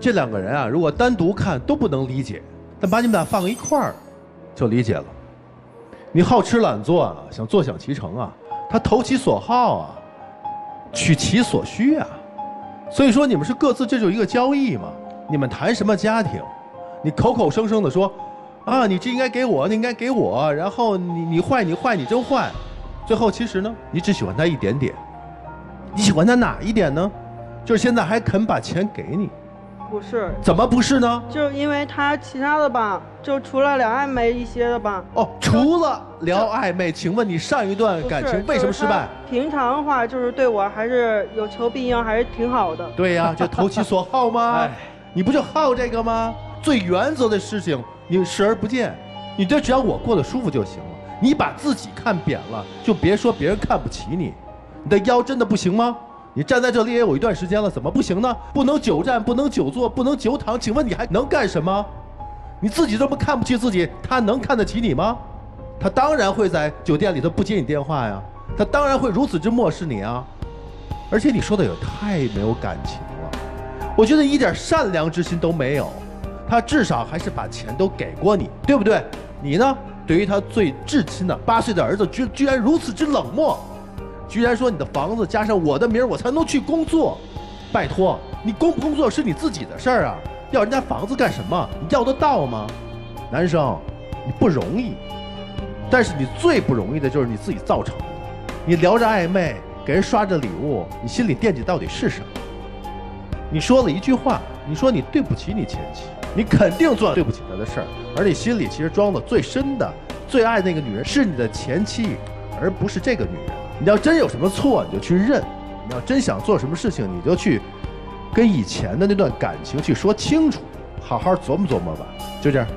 这两个人啊，如果单独看都不能理解，但把你们俩放一块儿，就理解了。你好吃懒做啊，想坐享其成啊，他投其所好啊，取其所需啊。所以说你们是各自这就一个交易嘛。你们谈什么家庭？你口口声声的说，啊，你这应该给我，你应该给我，然后你你坏你坏你真坏，最后其实呢，你只喜欢他一点点。你喜欢他哪一点呢？就是现在还肯把钱给你，不是，怎么不是呢？就因为他其他的吧，就除了聊暧昧一些的吧。哦，除了聊暧昧，请问你上一段感情为什么失败？？就是平常的话，就是对我还是有求必应，还是挺好的。对呀、就投其所好吗哎？你不就好这个吗？最原则的事情你视而不见，你这只要我过得舒服就行了。你把自己看扁了，就别说别人看不起你。你的腰真的不行吗？你站在这里也有一段时间了，怎么不行呢？不能久站，不能久坐，不能久躺，请问你还能干什么？你自己这么看不起自己，他能看得起你吗？他当然会在酒店里头不接你电话呀，他当然会如此之漠视你啊。而且你说的也太没有感情了，我觉得一点善良之心都没有。他至少还是把钱都给过你，对不对？你呢？对于他最至亲的八岁的儿子，居居然如此之冷漠，居然说你的房子加上我的名儿，我才能去工作。拜托，你工不工作是你自己的事儿啊，要人家房子干什么？你要得到吗？男生，你不容易，但是你最不容易的就是你自己造成的。你聊着暧昧，给人刷着礼物，你心里惦记到底是什么？你说了一句话，你说你对不起你前妻，你肯定做了对不起她的事儿，而你心里其实装的最深的、最爱那个女人是你的前妻，而不是这个女人。你要真有什么错，你就去认；你要真想做什么事情，你就去跟以前的那段感情去说清楚，好好琢磨琢磨吧。就这样。